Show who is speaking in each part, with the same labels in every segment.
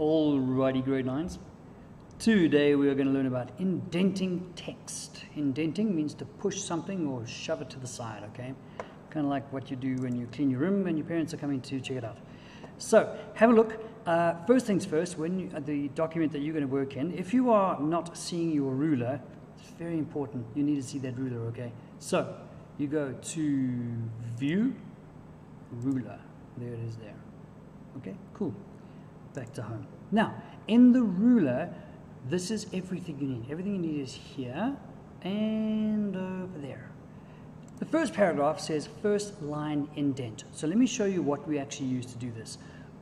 Speaker 1: Alrighty, grade nines. Today we are going to learn about indenting text. Indenting means to push something or shove it to the side, okay? Kind of like what you do when you clean your room and your parents are coming to check it out. So, have a look. Uh, first things first, when you, uh, the document that you're going to work in, if you are not seeing your ruler, it's very important. You need to see that ruler, okay? So, you go to View, Ruler. There it is there. Okay, cool. Back to home. Now, in the ruler, this is everything you need. Everything you need is here and over there. The first paragraph says first line indent. So let me show you what we actually use to do this.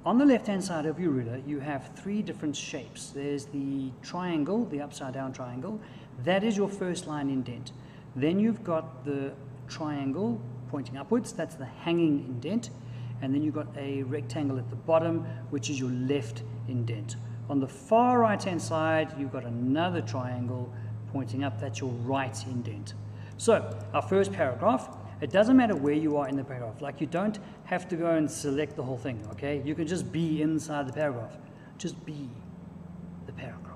Speaker 1: On the left-hand side of your ruler, you have three different shapes. There's the triangle, the upside-down triangle. That is your first line indent. Then you've got the triangle pointing upwards. That's the hanging indent and then you've got a rectangle at the bottom, which is your left indent. On the far right hand side, you've got another triangle pointing up, that's your right indent. So, our first paragraph, it doesn't matter where you are in the paragraph. Like, you don't have to go and select the whole thing, okay? You can just be inside the paragraph. Just be the paragraph.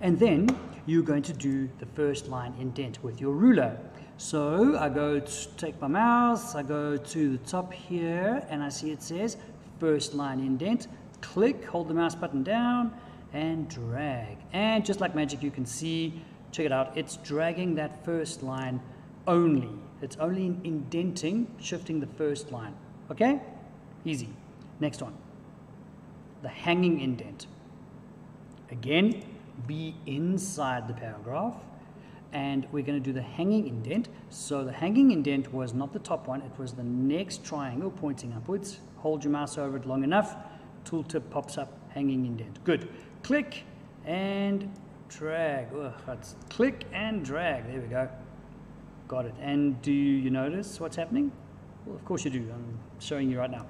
Speaker 1: And then you're going to do the first line indent with your ruler. So I go to take my mouse, I go to the top here, and I see it says first line indent. Click, hold the mouse button down, and drag. And just like magic, you can see, check it out, it's dragging that first line only. It's only indenting, shifting the first line. Okay? Easy. Next one. The hanging indent. Again, be inside the paragraph and we're going to do the hanging indent. So the hanging indent was not the top one, it was the next triangle pointing upwards. Hold your mouse over it long enough, tooltip pops up, hanging indent. Good. Click and drag. Ugh, that's click and drag. There we go. Got it. And do you notice what's happening? Well, of course you do. I'm showing you right now.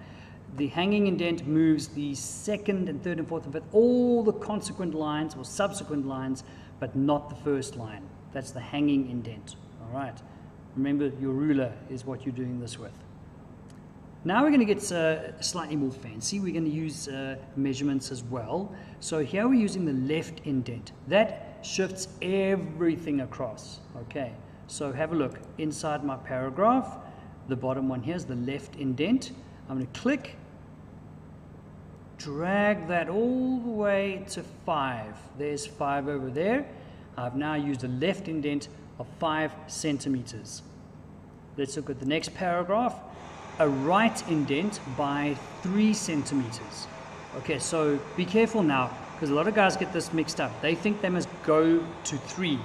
Speaker 1: The hanging indent moves the second and third and fourth and fifth, all the consequent lines or subsequent lines, but not the first line. That's the hanging indent. All right. Remember, your ruler is what you're doing this with. Now we're going to get uh, slightly more fancy. We're going to use uh, measurements as well. So here we're using the left indent. That shifts everything across. Okay. So have a look. Inside my paragraph, the bottom one here is the left indent. I'm going to click, drag that all the way to 5. There's 5 over there. I've now used a left indent of 5 centimeters. Let's look at the next paragraph. A right indent by 3 centimeters. Okay, so be careful now, because a lot of guys get this mixed up. They think they must go to 3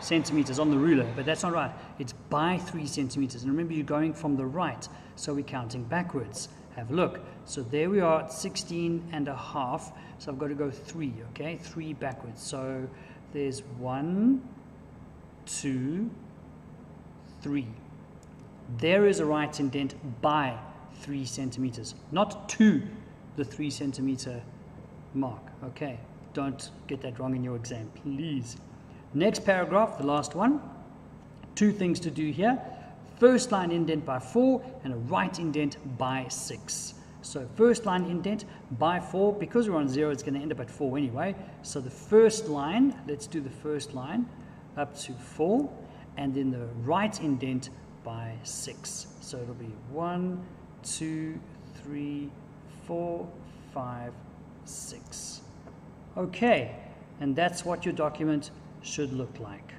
Speaker 1: centimeters on the ruler, but that's not right. It's by 3 centimeters. And remember, you're going from the right, so we're counting backwards. Have a look. So there we are at 16 and a half. So I've got to go 3, okay? 3 backwards. So there's one, two, three. There is a right indent by three centimeters, not to the three centimeter mark. Okay, don't get that wrong in your exam, please. Next paragraph, the last one. Two things to do here. First line indent by four and a right indent by six. So first line indent by 4, because we're on 0, it's going to end up at 4 anyway. So the first line, let's do the first line, up to 4, and then the right indent by 6. So it'll be 1, 2, 3, 4, 5, 6. Okay, and that's what your document should look like.